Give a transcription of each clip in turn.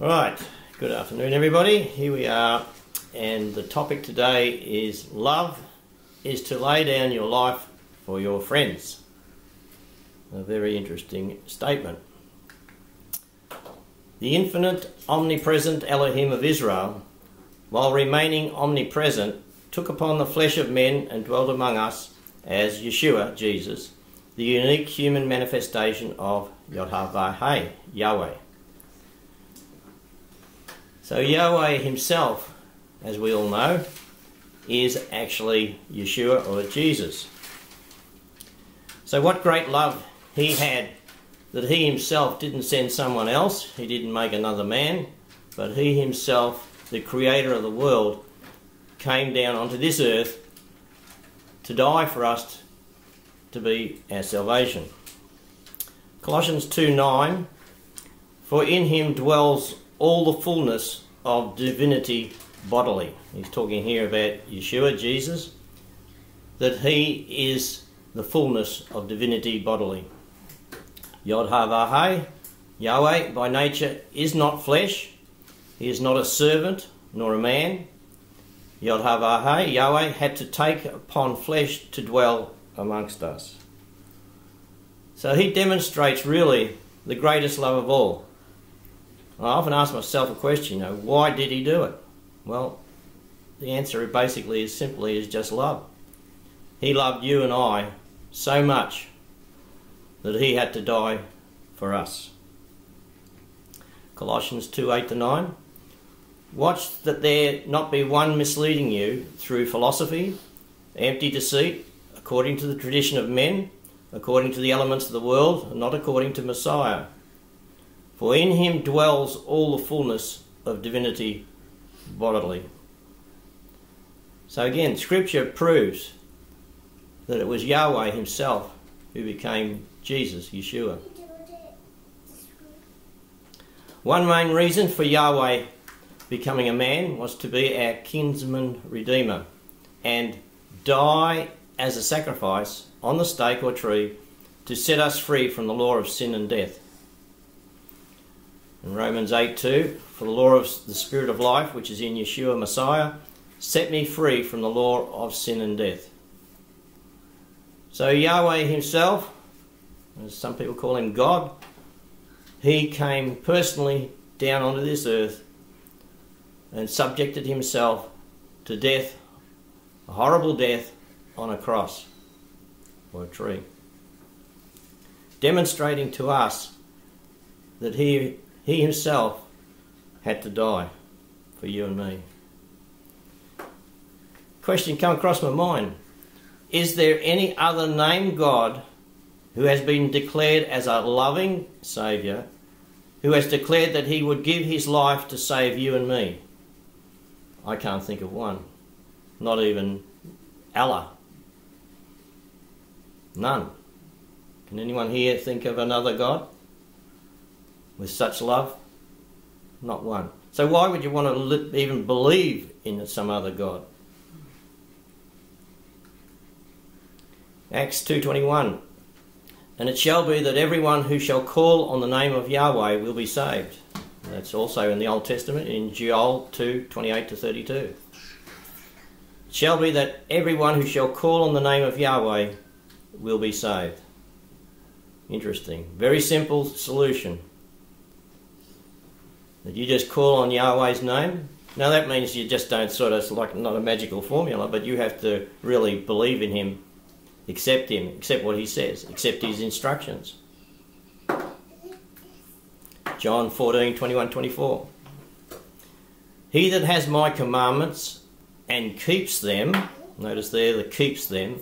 Right, good afternoon, everybody. Here we are, and the topic today is love is to lay down your life for your friends. A very interesting statement. The infinite, omnipresent Elohim of Israel, while remaining omnipresent, took upon the flesh of men and dwelt among us as Yeshua, Jesus, the unique human manifestation of Yod-Hah-Vah-Hey, Yahweh. So Yahweh himself, as we all know, is actually Yeshua or Jesus. So what great love he had that he himself didn't send someone else, he didn't make another man, but he himself, the creator of the world, came down onto this earth to die for us to be our salvation. Colossians 2 9 For in him dwells all the fullness of divinity bodily. He's talking here about Yeshua, Jesus, that he is the fullness of divinity bodily. Yod Havahai, Yahweh by nature is not flesh, he is not a servant nor a man. Yod Havahai, Yahweh had to take upon flesh to dwell amongst us. So he demonstrates really the greatest love of all. I often ask myself a question, you know, why did he do it? Well, the answer basically is simply is just love. He loved you and I so much that he had to die for us. Colossians 2 8 to 9. Watch that there not be one misleading you through philosophy, empty deceit, according to the tradition of men, according to the elements of the world, and not according to Messiah for in him dwells all the fullness of divinity bodily. So again, Scripture proves that it was Yahweh himself who became Jesus, Yeshua. One main reason for Yahweh becoming a man was to be our kinsman redeemer and die as a sacrifice on the stake or tree to set us free from the law of sin and death. In Romans 8 2, for the law of the Spirit of life, which is in Yeshua Messiah, set me free from the law of sin and death. So Yahweh himself, as some people call him God, he came personally down onto this earth and subjected himself to death, a horrible death on a cross or a tree, demonstrating to us that he he himself had to die for you and me. Question come across my mind. Is there any other name God who has been declared as a loving Saviour, who has declared that he would give his life to save you and me? I can't think of one. Not even Allah. None. Can anyone here think of another God? With such love? Not one. So why would you want to even believe in some other God? Acts 2.21 And it shall be that everyone who shall call on the name of Yahweh will be saved. That's also in the Old Testament in Joel 2.28 to 32. It shall be that everyone who shall call on the name of Yahweh will be saved. Interesting. Very simple solution that you just call on Yahweh's name. Now that means you just don't sort of, like not a magical formula, but you have to really believe in Him, accept Him, accept what He says, accept His instructions. John 14, 21, 24. He that has my commandments and keeps them, notice there that keeps them,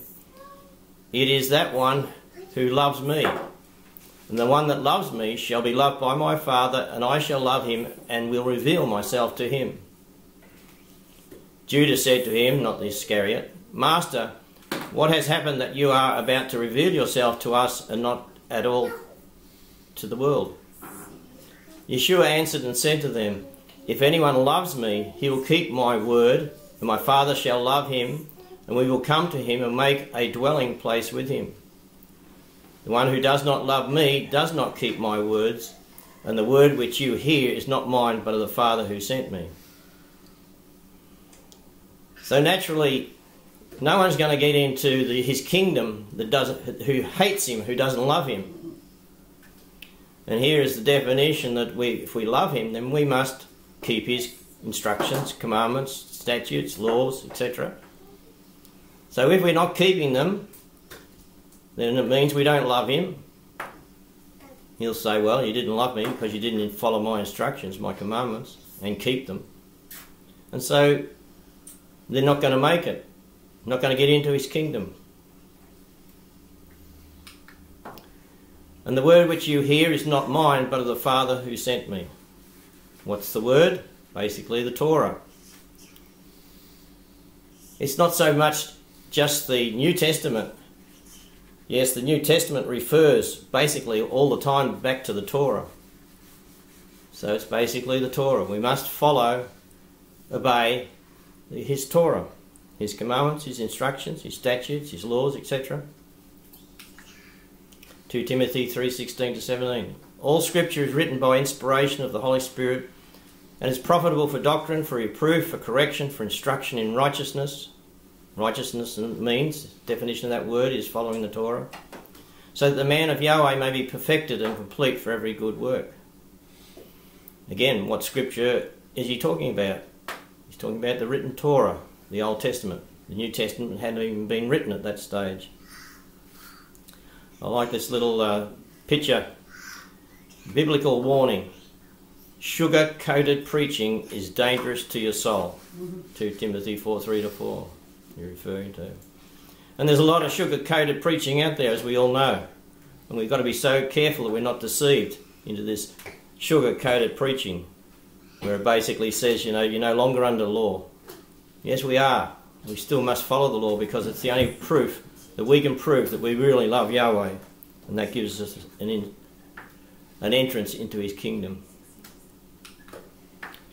it is that one who loves me. And the one that loves me shall be loved by my Father, and I shall love him, and will reveal myself to him. Judas said to him, not the Iscariot, Master, what has happened that you are about to reveal yourself to us and not at all to the world? Yeshua answered and said to them, If anyone loves me, he will keep my word, and my Father shall love him, and we will come to him and make a dwelling place with him. The one who does not love me does not keep my words, And the word which you hear is not mine, but of the Father who sent me. So naturally, no one's going to get into the, his kingdom that doesn't, who hates him, who doesn't love him. And here is the definition that we, if we love him, then we must keep his instructions, commandments, statutes, laws, etc. So if we're not keeping them, then it means we don't love him. He'll say, Well, you didn't love me because you didn't follow my instructions, my commandments, and keep them. And so they're not going to make it, not going to get into his kingdom. And the word which you hear is not mine, but of the Father who sent me. What's the word? Basically, the Torah. It's not so much just the New Testament. Yes, the New Testament refers basically all the time back to the Torah. So it's basically the Torah. We must follow, obey his Torah, his commandments, his instructions, his statutes, his laws, etc. 2 Timothy 3:16 to 17. All scripture is written by inspiration of the Holy Spirit and is profitable for doctrine, for reproof, for correction, for instruction in righteousness. Righteousness means, definition of that word is following the Torah. So that the man of Yahweh may be perfected and complete for every good work. Again, what scripture is he talking about? He's talking about the written Torah, the Old Testament. The New Testament hadn't even been written at that stage. I like this little uh, picture. Biblical warning. Sugar coated preaching is dangerous to your soul. 2 Timothy 4 3 to 4, you're referring to. And there's a lot of sugar coated preaching out there, as we all know. And we've got to be so careful that we're not deceived into this sugar coated preaching, where it basically says, you know, you're no longer under law. Yes, we are. We still must follow the law because it's the only proof that we can prove that we really love Yahweh, and that gives us an, in, an entrance into His kingdom.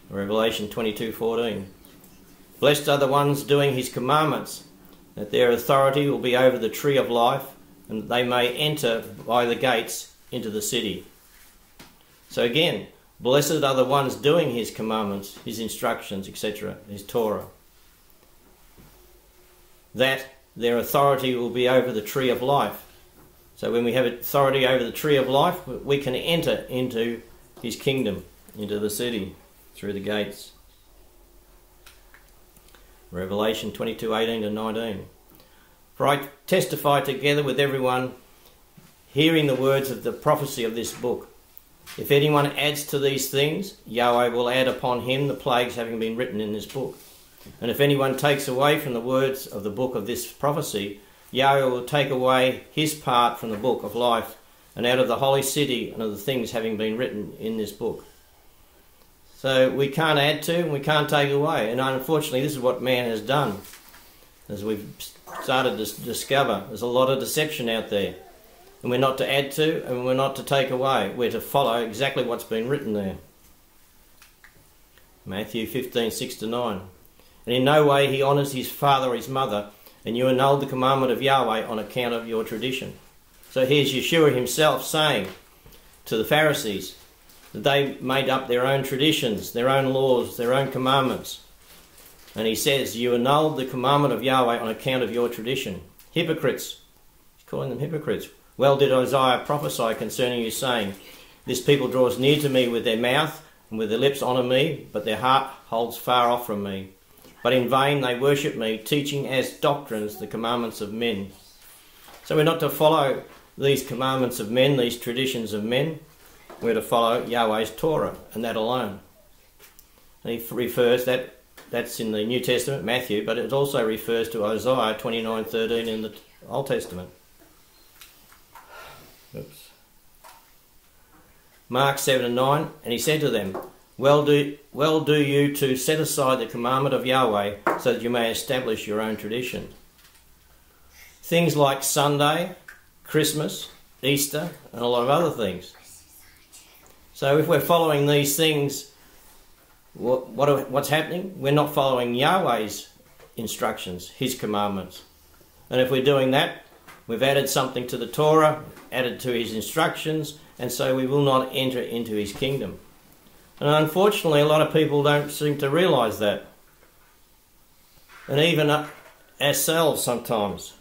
Revelation 22:14. Blessed are the ones doing His commandments, that their authority will be over the tree of life, and that they may enter by the gates into the city. So again, blessed are the ones doing His commandments, His instructions, etc., His Torah. That their authority will be over the tree of life. So when we have authority over the tree of life, we can enter into his kingdom, into the city, through the gates. Revelation 22 18 to 19. For I testify together with everyone hearing the words of the prophecy of this book. If anyone adds to these things, Yahweh will add upon him the plagues having been written in this book. And if anyone takes away from the words of the book of this prophecy, Yahweh will take away his part from the book of life and out of the holy city and of the things having been written in this book. So we can't add to and we can't take away. And unfortunately, this is what man has done. As we've started to discover, there's a lot of deception out there. And we're not to add to and we're not to take away. We're to follow exactly what's been written there. Matthew 15, 6 to 9 and in no way he honours his father or his mother, and you annul the commandment of Yahweh on account of your tradition. So here's Yeshua himself saying to the Pharisees that they made up their own traditions, their own laws, their own commandments. And he says, You annulled the commandment of Yahweh on account of your tradition. Hypocrites. He's calling them hypocrites. Well did Isaiah prophesy concerning you, saying, This people draws near to me with their mouth, and with their lips honour me, but their heart holds far off from me. But in vain they worship me, teaching as doctrines the commandments of men. So we're not to follow these commandments of men, these traditions of men. We're to follow Yahweh's Torah, and that alone. And he refers that that's in the New Testament, Matthew, but it also refers to Isaiah 29:13 in the Old Testament. Oops. Mark 7 and 9, and he said to them, well do, well do you to set aside the commandment of Yahweh so that you may establish your own tradition. Things like Sunday, Christmas, Easter, and a lot of other things. So if we're following these things, what, what what's happening? We're not following Yahweh's instructions, His commandments. And if we're doing that, We've added something to the Torah, added to his instructions, and so we will not enter into his kingdom. And unfortunately, a lot of people don't seem to realize that. And even uh, ourselves sometimes.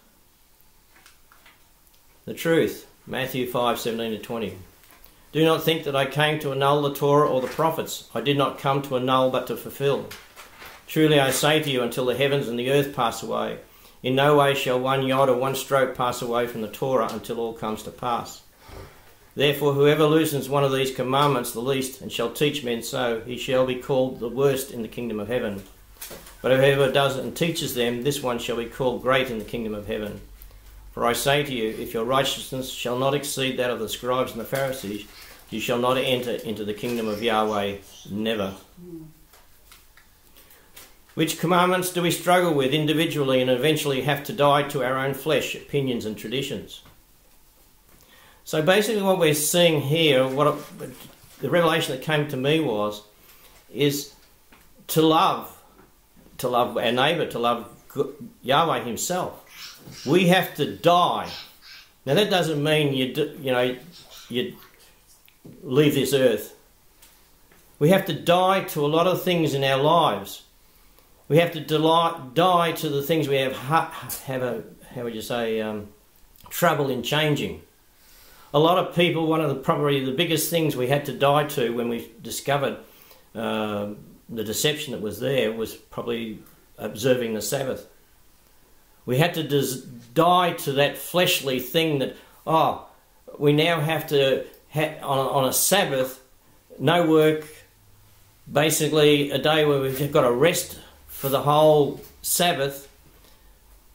The truth, Matthew 5 17 to 20. Do not think that I came to annul the Torah or the prophets. I did not come to annul but to fulfill. Truly I say to you, until the heavens and the earth pass away, in no way shall one yod or one stroke pass away from the Torah until all comes to pass. Therefore, whoever loosens one of these commandments the least, and shall teach men so, he shall be called the worst in the kingdom of heaven. But whoever does and teaches them, this one shall be called great in the kingdom of heaven. For I say to you, if your righteousness shall not exceed that of the scribes and the Pharisees, you shall not enter into the kingdom of Yahweh, never. Which commandments do we struggle with individually and eventually have to die to our own flesh, opinions, and traditions? So basically, what we're seeing here, what the revelation that came to me was, is to love, to love our neighbour, to love Yahweh Himself. We have to die. Now that doesn't mean you do, you know you leave this earth. We have to die to a lot of things in our lives. We have to die to the things we have have a how would you say um, trouble in changing. A lot of people, one of the probably the biggest things we had to die to when we discovered uh, the deception that was there was probably observing the Sabbath. We had to die to that fleshly thing that, oh, we now have to, ha- on, on a Sabbath, no work, basically a day where we've got to rest for the whole Sabbath.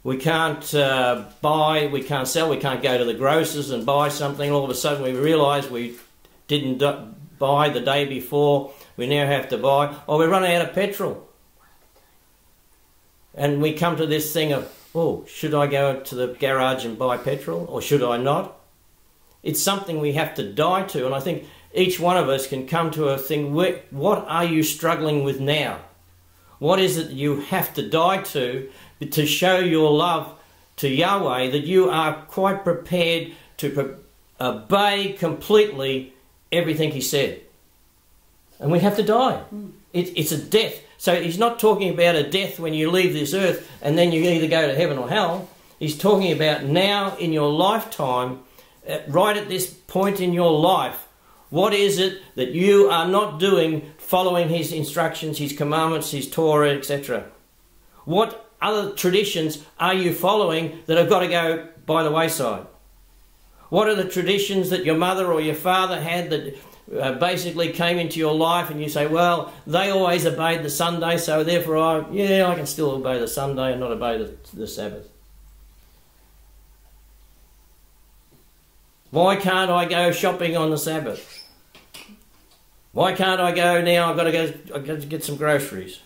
We can't uh, buy, we can't sell, we can't go to the grocers and buy something. All of a sudden we realise we didn't buy the day before, we now have to buy, or we're running out of petrol. And we come to this thing of, oh, should I go to the garage and buy petrol or should I not? It's something we have to die to. And I think each one of us can come to a thing what are you struggling with now? What is it you have to die to to show your love to Yahweh that you are quite prepared to obey completely everything He said? And we have to die. Mm. It, it's a death. So he's not talking about a death when you leave this earth and then you either go to heaven or hell. He's talking about now in your lifetime, uh, right at this point in your life, what is it that you are not doing following his instructions, his commandments, his Torah, etc.? What other traditions are you following that have got to go by the wayside? What are the traditions that your mother or your father had that uh, basically came into your life and you say, well, they always obeyed the Sunday, so therefore I, yeah, I can still obey the Sunday and not obey the, the Sabbath. Why can't I go shopping on the Sabbath? Why can't I go now? I've got to go, I've got to get some groceries.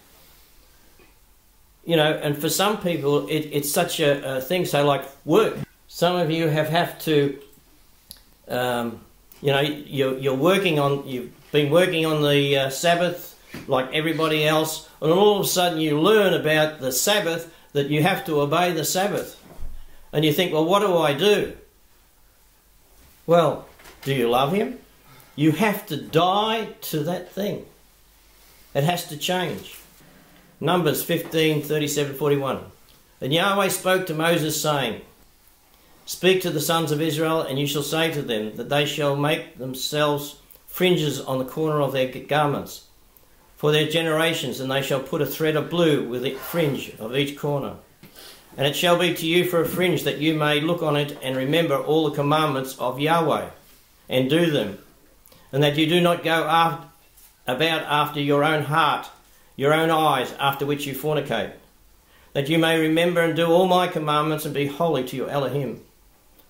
You know, and for some people, it, it's such a, a, thing. So, like work, some of you have have to um, you know, you're, you're working on, you've been working on the uh, Sabbath like everybody else, and all of a sudden you learn about the Sabbath that you have to obey the Sabbath. And you think, well, what do I do? Well, do you love Him? You have to die to that thing. It has to change. Numbers 15, 37, 41. And Yahweh spoke to Moses, saying, Speak to the sons of Israel, and you shall say to them that they shall make themselves fringes on the corner of their garments for their generations, and they shall put a thread of blue with the fringe of each corner. And it shall be to you for a fringe that you may look on it and remember all the commandments of Yahweh and do them, and that you do not go after, about after your own heart, your own eyes, after which you fornicate, that you may remember and do all my commandments and be holy to your Elohim.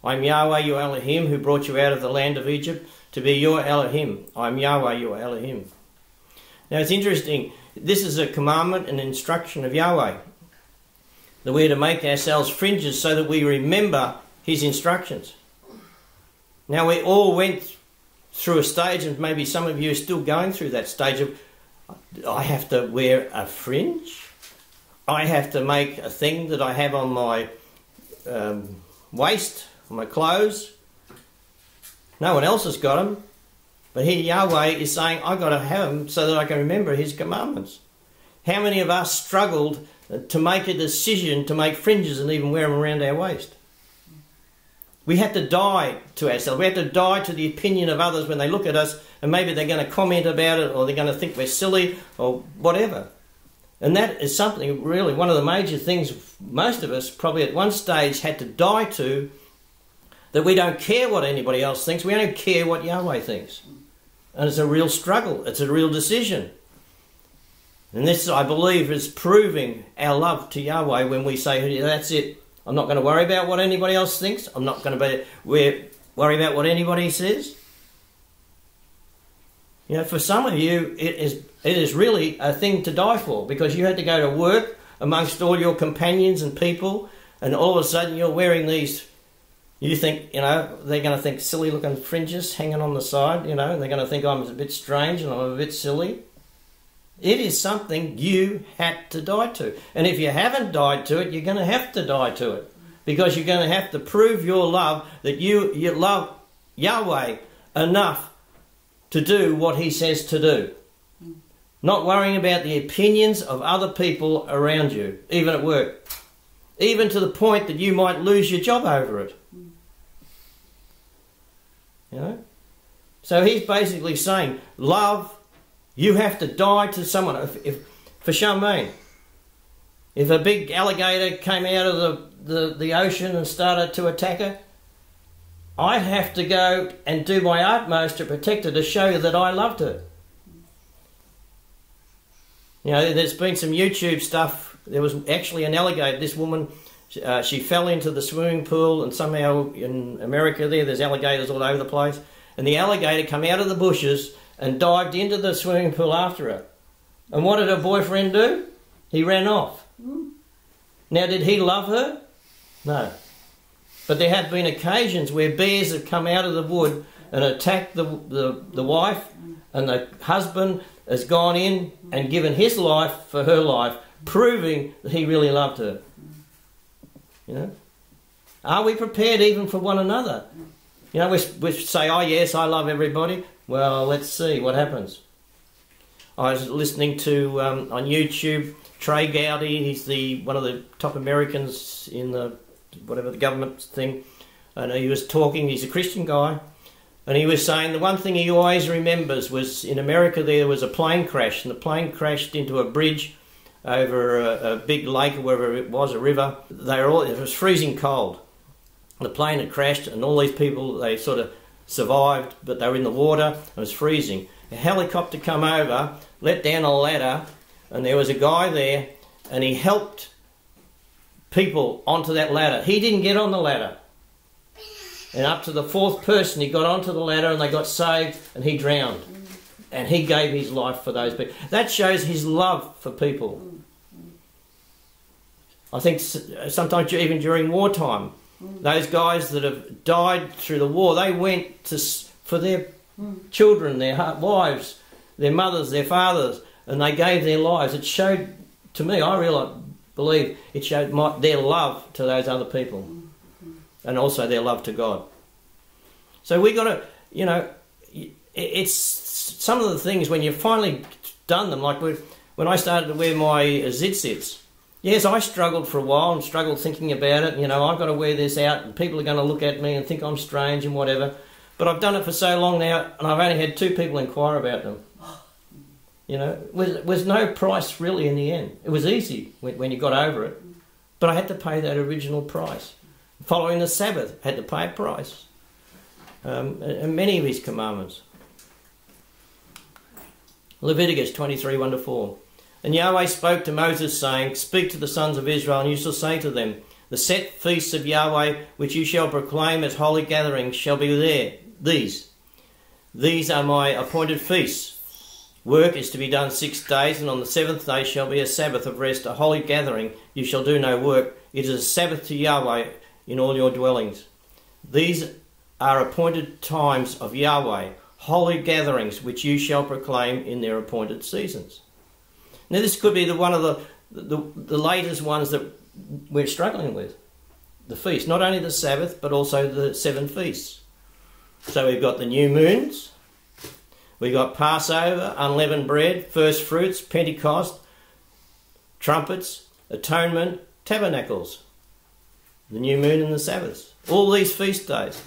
I am Yahweh your Elohim who brought you out of the land of Egypt to be your Elohim. I am Yahweh your Elohim. Now it's interesting, this is a commandment and instruction of Yahweh that we're to make ourselves fringes so that we remember his instructions. Now we all went through a stage, and maybe some of you are still going through that stage of I have to wear a fringe. I have to make a thing that I have on my um, waist, my clothes. No one else has got them. But here Yahweh is saying, I've got to have them so that I can remember His commandments. How many of us struggled to make a decision to make fringes and even wear them around our waist? We have to die to ourselves. We have to die to the opinion of others when they look at us and maybe they're going to comment about it or they're going to think we're silly or whatever. And that is something really, one of the major things most of us probably at one stage had to die to that we don't care what anybody else thinks, we don't care what Yahweh thinks. And it's a real struggle, it's a real decision. And this, I believe, is proving our love to Yahweh when we say, That's it. I'm not going to worry about what anybody else thinks. I'm not going to be worry about what anybody says. You know, for some of you, it is it is really a thing to die for because you had to go to work amongst all your companions and people, and all of a sudden you're wearing these. You think, you know, they're going to think silly looking fringes hanging on the side, you know, and they're going to think I'm a bit strange and I'm a bit silly. It is something you had to die to. And if you haven't died to it, you're going to have to die to it. Because you're going to have to prove your love that you, you love Yahweh enough to do what He says to do. Not worrying about the opinions of other people around you, even at work. Even to the point that you might lose your job over it. You know? So he's basically saying, love you have to die to someone. If, if for Charmaine, if a big alligator came out of the, the, the ocean and started to attack her, I'd have to go and do my utmost to protect her to show you that I loved her. You know, there's been some YouTube stuff. There was actually an alligator. This woman, uh, she fell into the swimming pool, and somehow in America there, there's alligators all over the place. And the alligator come out of the bushes and dived into the swimming pool after her. And what did her boyfriend do? He ran off. Now, did he love her? No. But there have been occasions where bears have come out of the wood and attacked the, the, the wife, and the husband has gone in and given his life for her life, proving that he really loved her. You know? Are we prepared even for one another? You know, we, we say, oh, yes, I love everybody. Well, let's see what happens. I was listening to um, on YouTube Trey Gowdy. He's the one of the top Americans in the whatever the government thing, and he was talking. He's a Christian guy, and he was saying the one thing he always remembers was in America there was a plane crash, and the plane crashed into a bridge over a, a big lake or wherever it was, a river. They were all it was freezing cold. The plane had crashed, and all these people they sort of survived, but they were in the water. It was freezing. A helicopter come over, let down a ladder, and there was a guy there, and he helped people onto that ladder. He didn't get on the ladder. And up to the fourth person, he got onto the ladder and they got saved and he drowned. And he gave his life for those people. That shows his love for people. I think uh, sometimes even during wartime, mm. those guys that have died through the war, they went to for their mm. children, their wives, their mothers, their fathers, and they gave their lives. It showed to me, I really believe, it showed my, their love to those other people, mm. and also their love to God. So we got to, you know, it's some of the things when you've finally done them, like when I started to wear my uh, tzitzits Yes, I struggled for a while and struggled thinking about it. You know, I've got to wear this out and people are going to look at me and think I'm strange and whatever. But I've done it for so long now and I've only had two people inquire about them. You know, was, was no price really in the end. It was easy when, when you got over it. But I had to pay that original price. Following the Sabbath, had to pay a price. Um, and many of his commandments. Leviticus 23 1 to 4. And Yahweh spoke to Moses, saying, Speak to the sons of Israel, and you shall say to them, The set feasts of Yahweh, which you shall proclaim as holy gatherings, shall be there. These. These are my appointed feasts. Work is to be done six days, and on the seventh day shall be a Sabbath of rest, a holy gathering. You shall do no work. It is a Sabbath to Yahweh in all your dwellings. These are appointed times of Yahweh, holy gatherings, which you shall proclaim in their appointed seasons. Now, this could be the one of the, the, the latest ones that we're struggling with. the feast, not only the Sabbath, but also the seven feasts. So we've got the new moons, we've got Passover, unleavened bread, first fruits, Pentecost, trumpets, atonement, tabernacles, the new moon and the Sabbaths. All these feast days.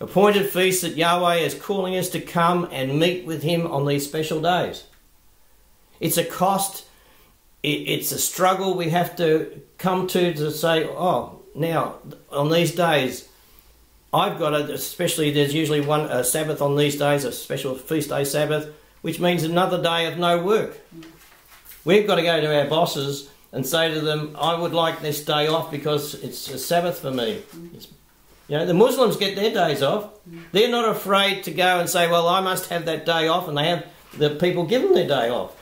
Appointed feasts that Yahweh is calling us to come and meet with Him on these special days. It's a cost, it's a struggle we have to come to to say, oh, now on these days, I've got a, especially there's usually one a Sabbath on these days, a special feast day Sabbath, which means another day of no work. We've got to go to our bosses and say to them, I would like this day off because it's a Sabbath for me. It's you know, the Muslims get their days off. They're not afraid to go and say, well, I must have that day off, and they have the people give them their day off.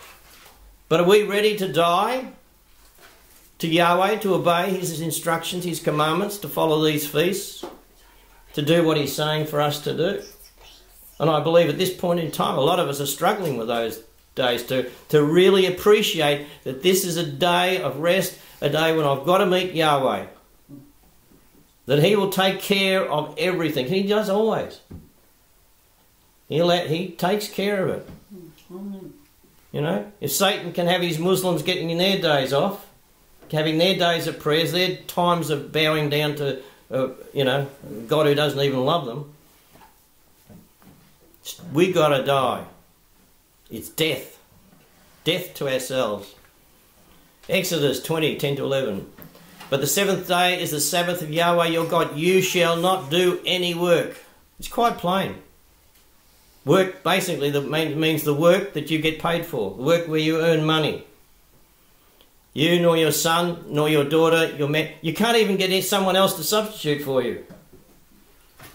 But are we ready to die to Yahweh, to obey His instructions, His commandments, to follow these feasts, to do what He's saying for us to do? And I believe at this point in time, a lot of us are struggling with those days to, to really appreciate that this is a day of rest, a day when I've got to meet Yahweh that he will take care of everything. He does always. He let he takes care of it. You know, if Satan can have his Muslims getting their days off, having their days of prayers, their times of bowing down to, uh, you know, God who doesn't even love them, we got to die. It's death, death to ourselves. Exodus 20, 10 to 11. But the seventh day is the Sabbath of Yahweh your God. You shall not do any work. It's quite plain. Work basically means the work that you get paid for, the work where you earn money. You nor your son nor your daughter, your man, you can't even get someone else to substitute for you.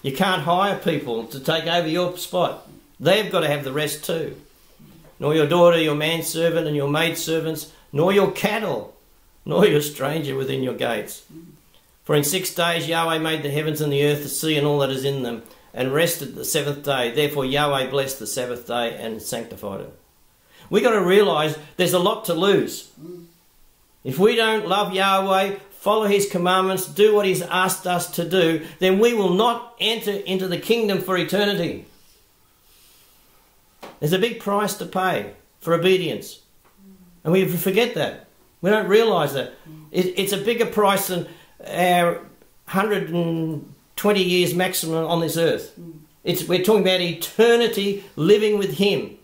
You can't hire people to take over your spot. They've got to have the rest too. Nor your daughter, your manservant, and your maidservants, nor your cattle, nor your stranger within your gates. For in six days Yahweh made the heavens and the earth, the sea, and all that is in them, and rested the seventh day. Therefore Yahweh blessed the Sabbath day and sanctified it. We've got to realise there's a lot to lose. If we don't love Yahweh, follow his commandments, do what he's asked us to do, then we will not enter into the kingdom for eternity. There's a big price to pay for obedience. And we forget that. We don't realise that. It's a bigger price than our 120 years maximum on this earth. It's, we're talking about eternity living with Him.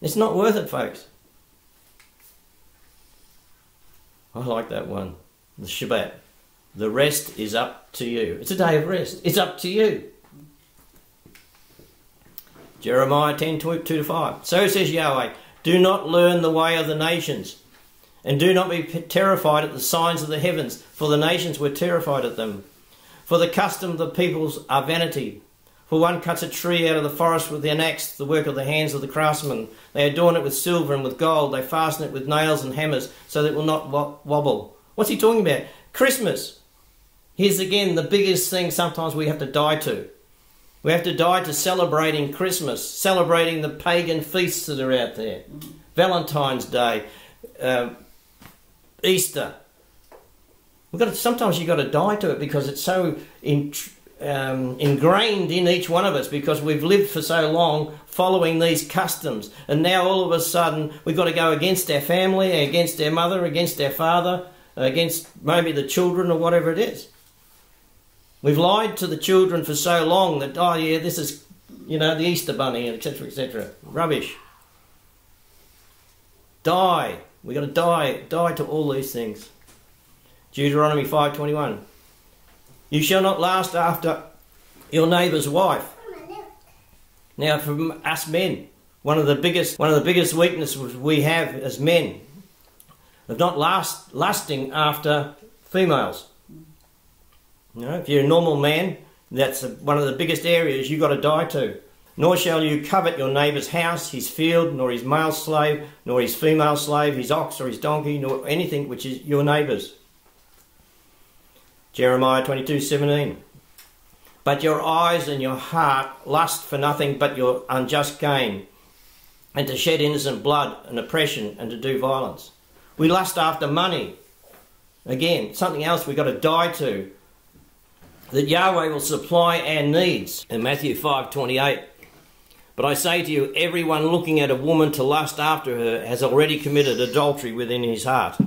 It's not worth it, folks. I like that one. The Shabbat. The rest is up to you. It's a day of rest. It's up to you. Jeremiah 10 2 to 5. So says Yahweh. Do not learn the way of the nations, and do not be terrified at the signs of the heavens, for the nations were terrified at them. For the custom of the peoples are vanity. For one cuts a tree out of the forest with an axe, the work of the hands of the craftsman. They adorn it with silver and with gold. They fasten it with nails and hammers, so that it will not wobble. What's he talking about? Christmas. Here's again the biggest thing sometimes we have to die to. We have to die to celebrating Christmas, celebrating the pagan feasts that are out there. Valentine's Day, uh, Easter. We've got to, sometimes you've got to die to it because it's so in, um, ingrained in each one of us because we've lived for so long following these customs. And now all of a sudden we've got to go against our family, against our mother, against our father, against maybe the children or whatever it is. We've lied to the children for so long that, oh yeah, this is, you know, the Easter bunny, etc., etc. Rubbish. Die. We've got to die. Die to all these things. Deuteronomy 5.21. You shall not last after your neighbour's wife. Now, for us men, one of the biggest one of the biggest weaknesses we have as men of not last lusting after females. You know, if you're a normal man, that's one of the biggest areas you've got to die to. Nor shall you covet your neighbour's house, his field, nor his male slave, nor his female slave, his ox or his donkey, nor anything which is your neighbour's. Jeremiah 22 17. But your eyes and your heart lust for nothing but your unjust gain, and to shed innocent blood and oppression, and to do violence. We lust after money. Again, something else we've got to die to. That Yahweh will supply our needs. In Matthew 5 28, but I say to you, everyone looking at a woman to lust after her has already committed adultery within his heart.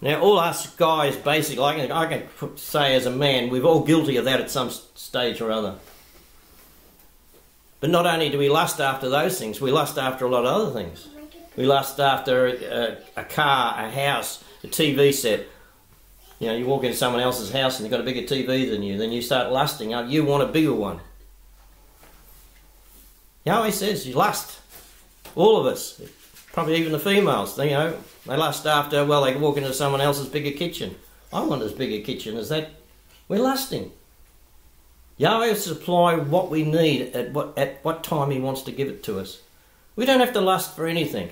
Now, all us guys, basically, I can, I can say as a man, we're all guilty of that at some stage or other. But not only do we lust after those things, we lust after a lot of other things. We lust after a, a car, a house, a TV set. You know, you walk into someone else's house and they've got a bigger TV than you, then you start lusting. Uh, you want a bigger one. Yahweh says you lust. All of us, probably even the females, you know, they lust after, well, they walk into someone else's bigger kitchen. I want as big a kitchen as that. We're lusting. Yahweh will supply what we need at what, at what time He wants to give it to us. We don't have to lust for anything.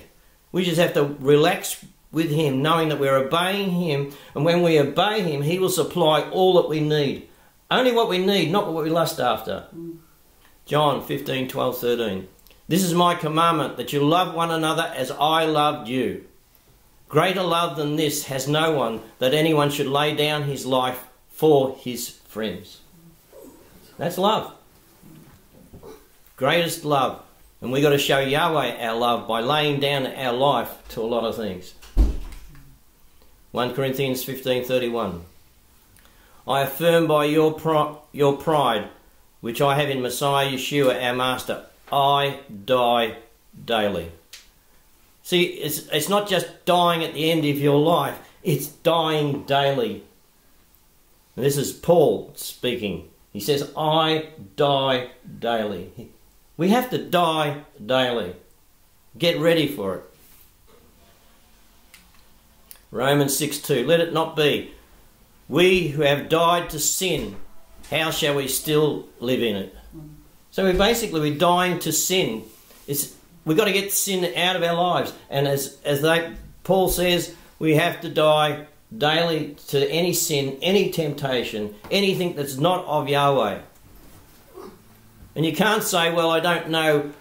We just have to relax with Him, knowing that we're obeying Him, and when we obey Him, He will supply all that we need. Only what we need, not what we lust after. Mm. John 15, 12, 13. This is my commandment that you love one another as I loved you. Greater love than this has no one that anyone should lay down his life for his friends. That's love. Greatest love. And we've got to show Yahweh our love by laying down our life to a lot of things. 1 Corinthians 15:31 I affirm by your pri- your pride which I have in Messiah Yeshua our master I die daily. See, it's, it's not just dying at the end of your life, it's dying daily. And this is Paul speaking. He says, I die daily. We have to die daily. Get ready for it. Romans 6 2. Let it not be. We who have died to sin, how shall we still live in it? So we basically we're dying to sin. It's, we've got to get sin out of our lives. And as, as they, Paul says, we have to die daily to any sin, any temptation, anything that's not of Yahweh. And you can't say, well, I don't know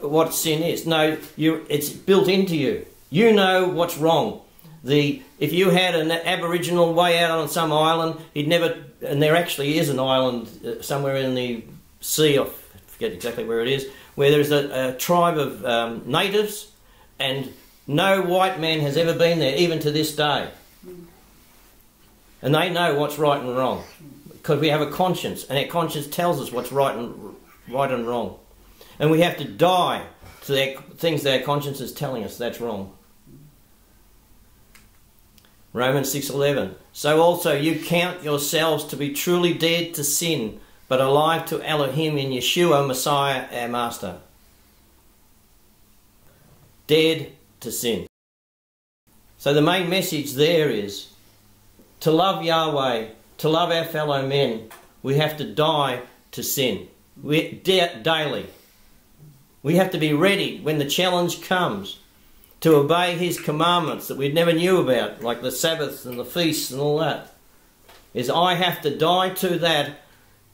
what sin is. No, you, it's built into you. You know what's wrong. The, if you had an Aboriginal way out on some island, he'd never, and there actually is an island uh, somewhere in the sea, I forget exactly where it is, where there's a, a tribe of um, natives, and no white man has ever been there, even to this day. And they know what's right and wrong because we have a conscience, and our conscience tells us what's right and right and wrong. And we have to die to the things that our conscience is telling us that's wrong. Romans 6:11 So also you count yourselves to be truly dead to sin but alive to Elohim in Yeshua Messiah our master. Dead to sin. So the main message there is to love Yahweh to love our fellow men we have to die to sin. We, daily. We have to be ready when the challenge comes to obey his commandments that we never knew about, like the Sabbaths and the feasts and all that, is I have to die to that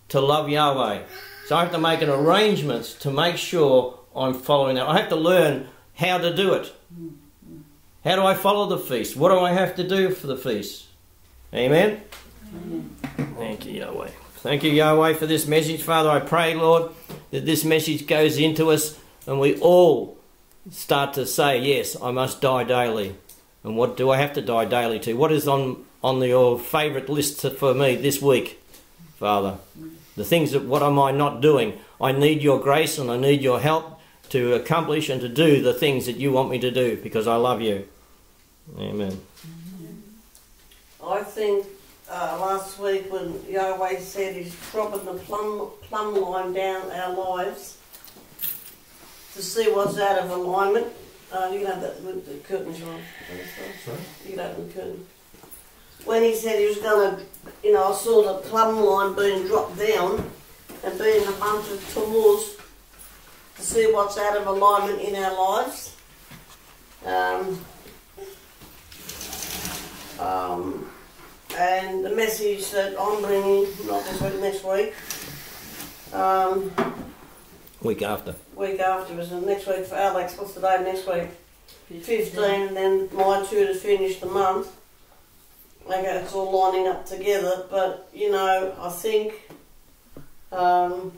to love Yahweh. So I have to make an arrangement to make sure I'm following that. I have to learn how to do it. How do I follow the feast? What do I have to do for the feast? Amen? Amen. Thank you, Yahweh. Thank you, Yahweh, for this message. Father, I pray, Lord, that this message goes into us and we all start to say, yes, I must die daily. And what do I have to die daily to? What is on, on your favourite list for me this week, Father? The things that, what am I not doing? I need your grace and I need your help to accomplish and to do the things that you want me to do because I love you. Amen. I think uh, last week when Yahweh said he's dropping the plumb, plumb line down our lives, to see what's out of alignment. Uh, you can have that with the curtains on. Sorry? You can open the curtain. When he said he was going to, you know, I saw the plumb line being dropped down and being hunted towards to see what's out of alignment in our lives. Um, um, and the message that I'm bringing, not this week, next week, um, Week after. Week after is next week for Alex. What's the day next week? 15, and then my two to finish the month. Okay, it's all lining up together, but you know, I think um,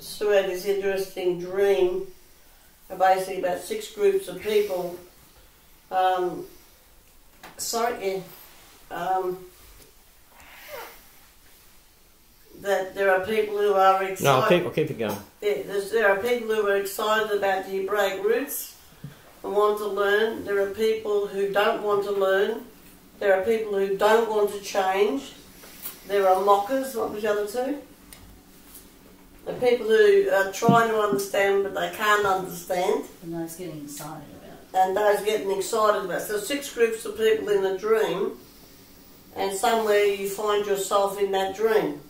Sue had this interesting dream, basically about six groups of people. Um, sorry, yeah, um, that there are people who are excited. No, I'll keep, I'll keep it going. There, there are people who are excited about the Hebraic roots and want to learn. There are people who don't want to learn. There are people who don't want to change. There are mockers. What was the other two? The people who are trying to understand but they can't understand, And those getting excited about it. and those getting excited about. it. So six groups of people in a dream, and somewhere you find yourself in that dream.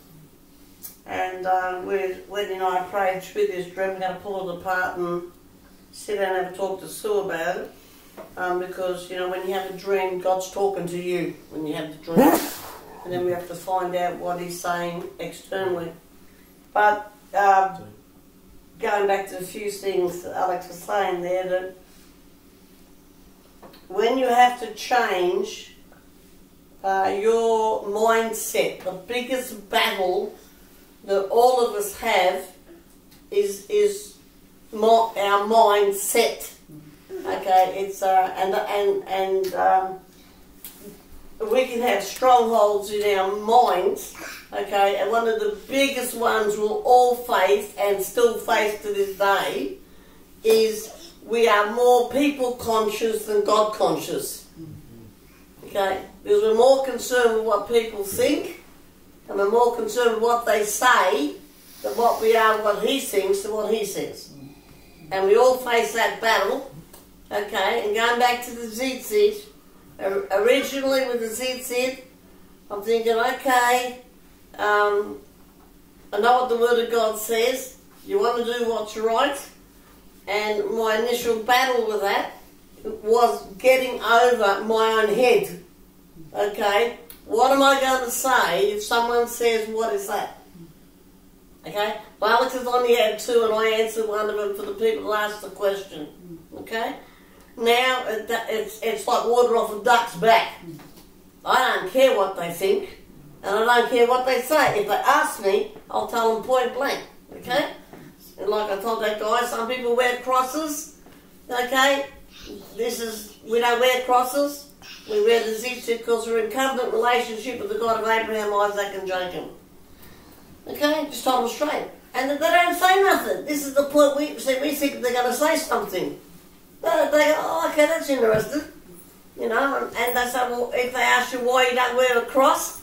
And um, we're, Wendy and I prayed through this dream. We're going to pull it apart and sit down and have a talk to Sue about it. Um, because, you know, when you have a dream, God's talking to you when you have the dream. and then we have to find out what He's saying externally. But um, going back to a few things that Alex was saying there, that when you have to change uh, your mindset, the biggest battle that all of us have is is mo- our mindset. Okay, it's uh, and and and um, we can have strongholds in our minds. Okay, and one of the biggest ones we'll all face and still face to this day is we are more people conscious than God conscious. Okay, because we're more concerned with what people think and we're more concerned with what they say than what we are what he thinks than what he says. And we all face that battle. Okay, and going back to the Zitzit, originally with the Zitzit, I'm thinking, okay, um, I know what the Word of God says. You want to do what's right. And my initial battle with that was getting over my own head. Okay, what am I going to say if someone says, What is that? Okay, well, Alex has only had two, and I answered one of them for the people who asked the question. Okay, now it- it's, it's like water off a duck's back. I don't care what they think, and I don't care what they say. If they ask me, I'll tell them point blank. Okay, and like I told that guy, some people wear crosses. Okay, this is we don't wear crosses. We wear the zitzit because we're in covenant relationship with the God of Abraham, Isaac, and Jacob. Okay, just told them straight. And they don't say nothing. This is the point we see. We think they're going to say something. They, they go, oh, okay, that's interesting. You know, and, they say, well, if they ask you why you don't wear a cross,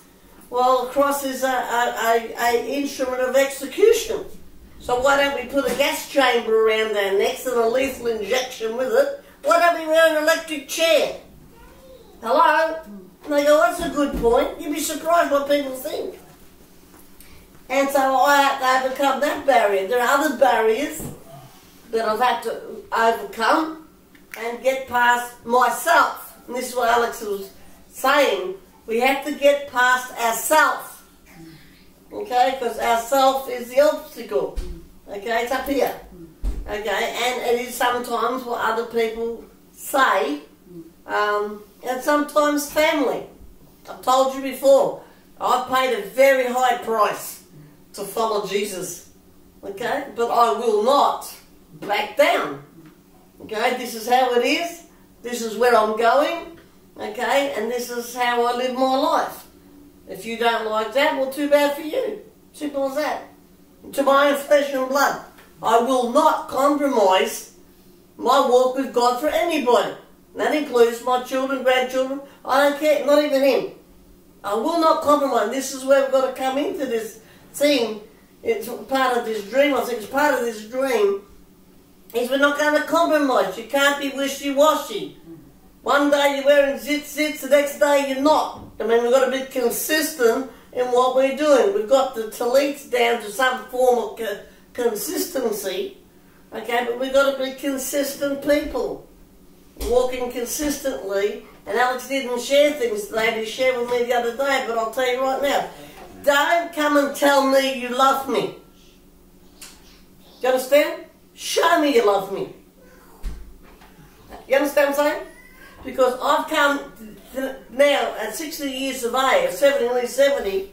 well, a cross is a, a, a, a instrument of execution. So why don't we put a gas chamber around our necks and a lethal injection with it? Why don't we wear an electric chair? Hello? And they go, that's a good point. You'd be surprised what people think. And so I had to overcome that barrier. There are other barriers that I've had to overcome and get past myself. And this is what Alex was saying. We have to get past ourselves. Okay? Because ourself is the obstacle. Okay? It's up here. Okay? And it is sometimes what other people say. Um, and sometimes family. I've told you before, I've paid a very high price to follow Jesus. Okay? But I will not back down. Okay? This is how it is. This is where I'm going. Okay? And this is how I live my life. If you don't like that, well, too bad for you. Simple as that. To my own flesh and blood. I will not compromise my walk with God for anybody. That includes my children, grandchildren. I don't care, not even him. I will not compromise. This is where we've got to come into this thing. It's part of this dream. I think it's part of this dream. Is we're not going to compromise. You can't be wishy-washy. One day you're wearing zit zits, the next day you're not. I mean, we've got to be consistent in what we're doing. We've got the talits down to some form of co- consistency. Okay, but we've got to be consistent people walking consistently. And Alex didn't share things today, he shared with me the other day, but I'll tell you right now. Don't come and tell me you love me. Do you understand? Show me you love me. You understand what I'm saying? Because I've come now at 60 years of age, 70, nearly 70,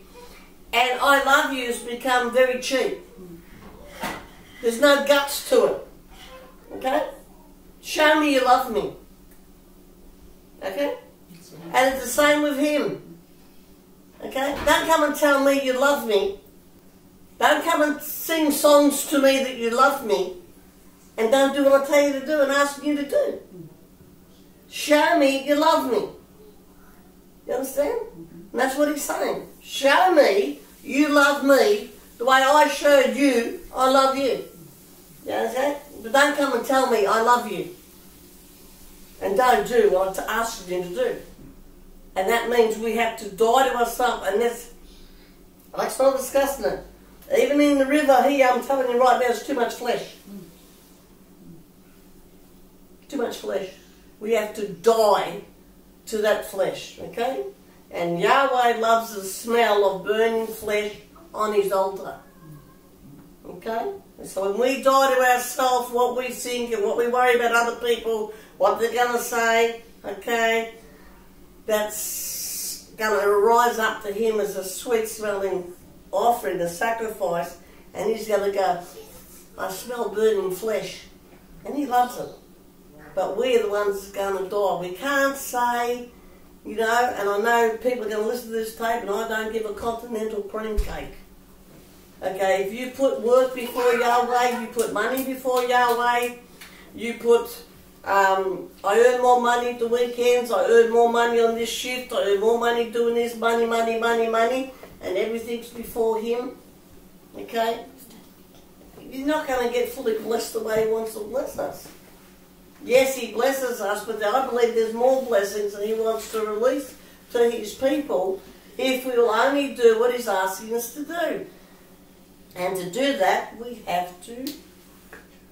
and I love you has become very cheap. There's no guts to it. Okay? Show me you love me. Okay? And it's the same with him. Okay? Don't come and tell me you love me. Don't come and sing songs to me that you love me. And don't do what I tell you to do and ask you to do. Show me you love me. You understand? And that's what he's saying. Show me you love me the way I showed you I love you. You understand? But don't come and tell me I love you. And don't do what I asked you to do. And that means we have to die to ourselves. And that's, let's not discussing it. Even in the river here, I'm telling you right now, there's too much flesh. Too much flesh. We have to die to that flesh, okay? And Yahweh loves the smell of burning flesh on his altar. Okay? So when we die to ourselves, what we think and what we worry about other people, what they're going to say, okay, that's going to rise up to him as a sweet smelling offering, a sacrifice, and he's going to go, I smell burning flesh. And he loves it. But we're the ones going to die. We can't say, you know, and I know people are going to listen to this tape, and I don't give a continental cream cake. Okay, if you put work before Yahweh, you put money before Yahweh, you put, um, I earn more money the weekends, I earn more money on this shift, I earn more money doing this, money, money, money, money, and everything's before Him. Okay? You're not going to get fully blessed the way He wants to bless us. Yes, He blesses us, but I believe there's more blessings that He wants to release to His people if we will only do what He's asking us to do. And to do that, we have to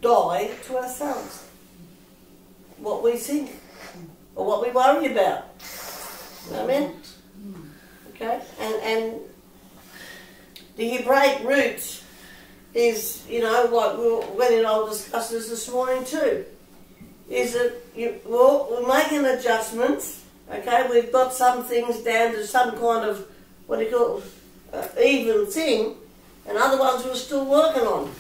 die to ourselves. What we think or what we worry about. Amen? Okay? And, and the Hebraic root is, you know, like we were, Wendy and I will discuss this this morning too. Is that, you, well, we're making adjustments. Okay? We've got some things down to some kind of, what do you call it, uh, even thing and other ones we're still working on.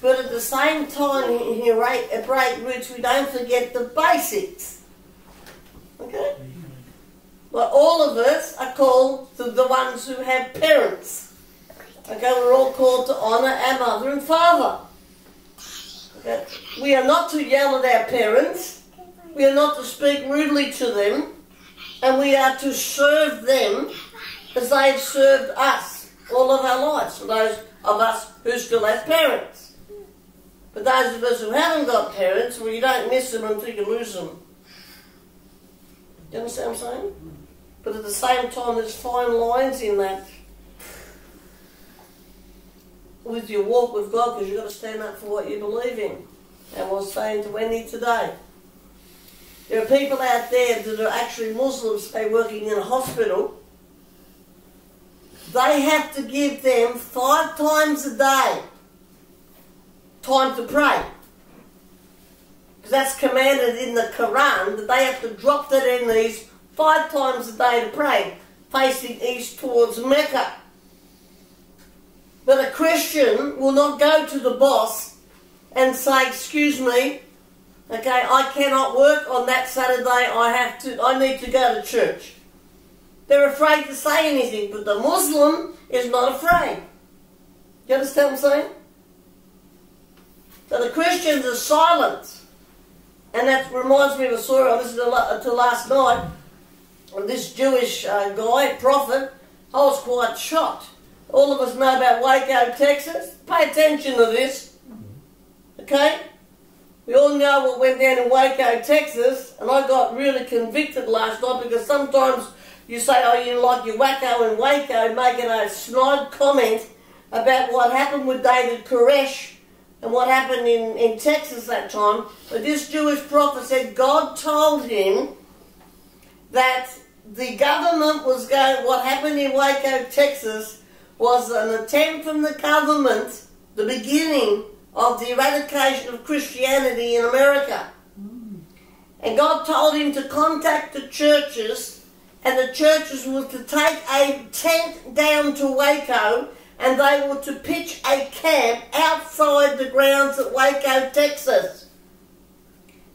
But at the same time, in Hebraic roots, we don't forget the basics. Okay? But all of us are called to the ones who have parents. Okay, we're all called to honour our mother and father. Okay? We are not to yell at our parents. We are not to speak rudely to them. And we are to serve them as they've served us all of our lives, for those of us who still have parents. But those of us who haven't got parents, well, you don't miss them until you lose them. You understand what I'm saying? But at the same time, there's fine lines in that with your walk with God because you've got to stand up for what you believe in. And I was saying to Wendy today, there are people out there that are actually Muslims, they working in a hospital. They have to give them five times a day time to pray. Because that's commanded in the Quran that they have to drop to their knees five times a day to pray, facing east towards Mecca. But a Christian will not go to the boss and say, excuse me, okay, I cannot work on that Saturday, I have to I need to go to church. They're afraid to say anything, but the Muslim is not afraid. You understand what I'm saying? So the Christians are silent. And that reminds me of a story I listened to last night. This Jewish uh, guy, prophet, I was quite shocked. All of us know about Waco, Texas. Pay attention to this. Okay? We all know what went down in Waco, Texas, and I got really convicted last night because sometimes you say, oh, you like your wacko and Waco, making a snide comment about what happened with David Koresh and what happened in, in Texas that time. But this Jewish prophet said God told him that the government was going, what happened in Waco, Texas, was an attempt from the government, the beginning of the eradication of Christianity in America. Mm. And God told him to contact the churches, and the churches were to take a tent down to Waco, and they were to pitch a camp outside the grounds at Waco, Texas.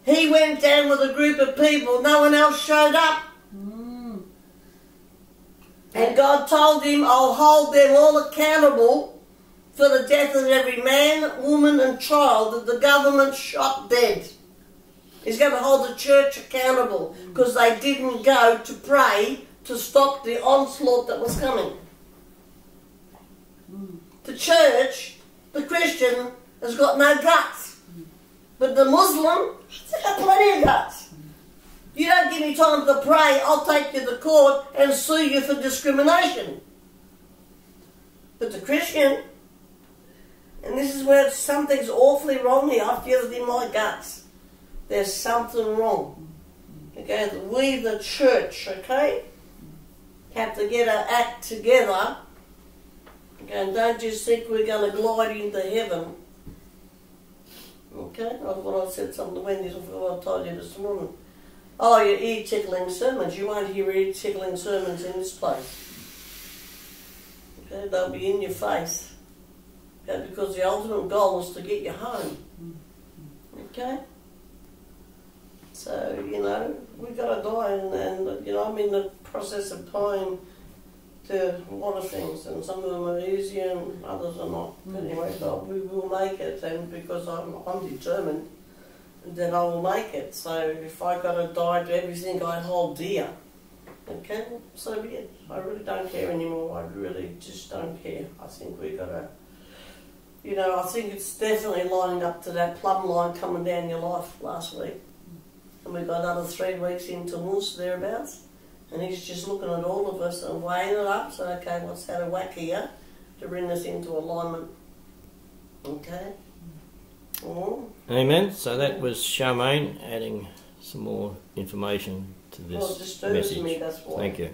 He went down with a group of people, no one else showed up. Mm. And God told him, I'll hold them all accountable for the death of every man, woman, and child that the government shot dead. He's going to hold the church accountable because they didn't go to pray to stop the onslaught that was coming. The church, the Christian, has got no guts. But the Muslim, he's got plenty of guts. You don't give me time to pray, I'll take you to court and sue you for discrimination. But the Christian, and this is where something's awfully wrong here, I feel it in my guts. There's something wrong. Okay, we, the church, okay, have to get our act together. Okay, and don't just think we're going to glide into heaven. Okay, that's what I said something to Wendy, I I told you this morning. Oh, your ear tickling sermons. You won't hear ear tickling sermons in this place. Okay, they'll be in your face. Okay, because the ultimate goal is to get you home. Okay? So, you know, we've got to die, and, and, you know, I'm in the process of dying to a lot of things, and some of them are easier and others are not. Mm. Anyway, but we will make it, and because I'm, I'm determined that I will make it. So if I got to die to everything I hold dear, okay, so be it. I really don't care anymore. I really just don't care. I think we've got to, you know, I think it's definitely lining up to that plumb line coming down your life last week. We've got another three weeks into Moose thereabouts. And he's just looking at all of us and weighing it up. So, okay, what's how to whack here to bring us into alignment? Okay? Oh. Amen. So that was Charmaine adding some more information to Well, this disturbs message. me, that's why. Thank you.